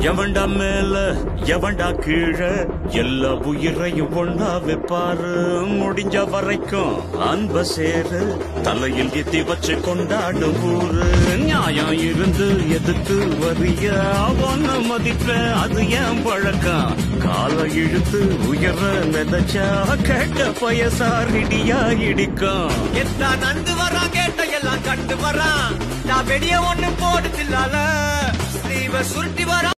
எவன்டா மேல எவன்டா கீழே? எல்லா உயிரையும் ஒன்னா வைப்பாரு. முடிஞ்ச வரைக்கும் அன்ப சேரு. தலையில் எத்தி வச்சு கொண்டாடும் ஊரு. நியாயம் இருந்து எதிர்த்து வரிய அவன மதிப்ப அது ஏன் பழக்கம் காலை இழுத்து உயர நினைச்சா கேட்ட பயசாரிடியா இடிக்கும். எத்தா நந்து வரான் கேட்ட எல்லாம் கண்டு வரான். நான் வெடிய ஒண்ணு போடுதில்லால. ஸ்லீவ சுருட்டி வரான்.